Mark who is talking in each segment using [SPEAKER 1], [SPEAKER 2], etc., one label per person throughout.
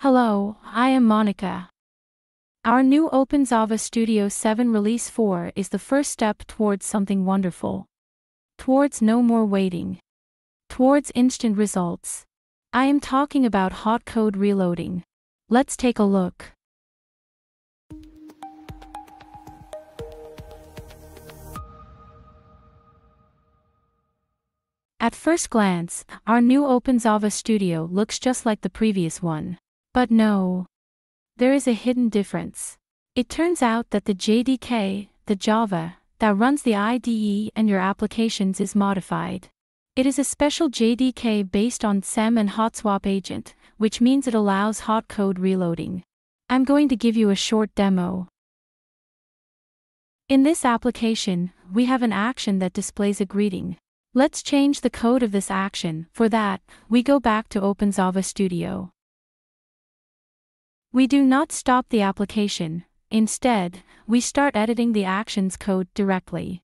[SPEAKER 1] Hello, I am Monica. Our new OpenXava Studio 7 Release 4 is the first step towards something wonderful. Towards no more waiting. Towards instant results. I am talking about hot code reloading. Let's take a look. At first glance, our new OpenXava Studio looks just like the previous one. But no. There is a hidden difference. It turns out that the JDK, the Java, that runs the IDE and your applications is modified. It is a special JDK based on SEM and HotSwap agent, which means it allows hot code reloading. I'm going to give you a short demo. In this application, we have an action that displays a greeting. Let's change the code of this action. For that, we go back to OpenXava Studio. We do not stop the application, instead, we start editing the actions code directly.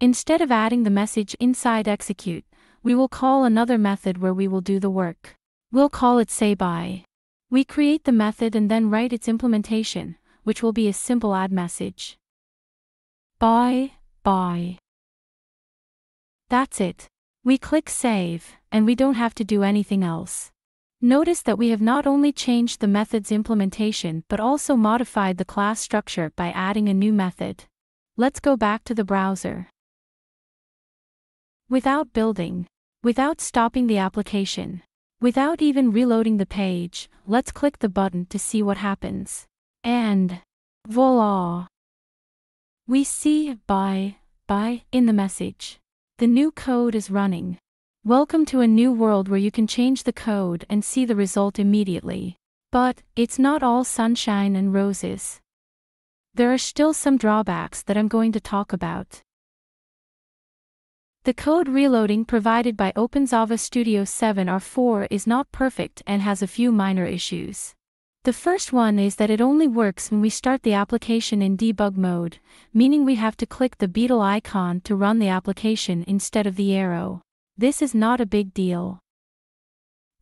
[SPEAKER 1] Instead of adding the message inside execute, we will call another method where we will do the work. We'll call it sayBye. We create the method and then write its implementation, which will be a simple add message. Bye, bye. That's it. We click save, and we don't have to do anything else. Notice that we have not only changed the method's implementation but also modified the class structure by adding a new method. Let's go back to the browser. Without building. Without stopping the application. Without even reloading the page, let's click the button to see what happens. And voila! We see bye, bye in the message. The new code is running. Welcome to a new world where you can change the code and see the result immediately. But, it's not all sunshine and roses. There are still some drawbacks that I'm going to talk about. The code reloading provided by OpenXava Studio 7 R4 is not perfect and has a few minor issues. The first one is that it only works when we start the application in debug mode, meaning we have to click the beetle icon to run the application instead of the arrow. This is not a big deal.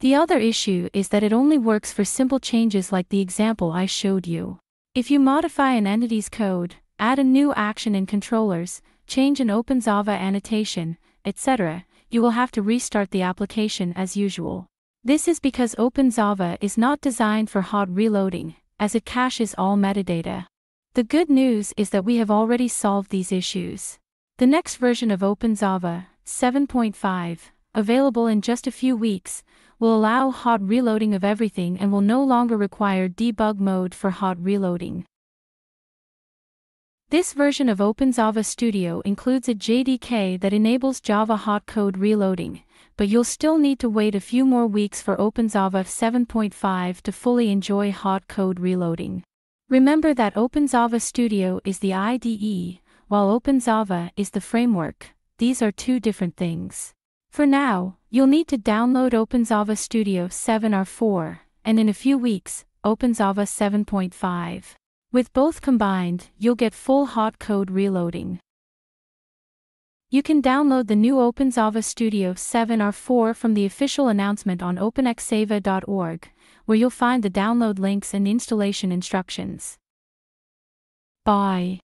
[SPEAKER 1] The other issue is that it only works for simple changes like the example I showed you. If you modify an entity's code, add a new action in controllers, change an OpenXava annotation, etc., you will have to restart the application as usual. This is because OpenXava is not designed for hot reloading, as it caches all metadata. The good news is that we have already solved these issues. The next version of OpenXava, 7.5, available in just a few weeks, will allow hot reloading of everything and will no longer require debug mode for hot reloading. This version of OpenXava Studio includes a JDK that enables Java hot code reloading, but you'll still need to wait a few more weeks for OpenXava 7.5 to fully enjoy hot code reloading. Remember that OpenXava Studio is the IDE, while OpenXava is the framework these are two different things. For now, you'll need to download OpenXava Studio 7 R4, and in a few weeks, OpenXava 7.5. With both combined, you'll get full hot code reloading. You can download the new OpenXava Studio 7 R4 from the official announcement on openxava.org, where you'll find the download links and installation instructions. Bye.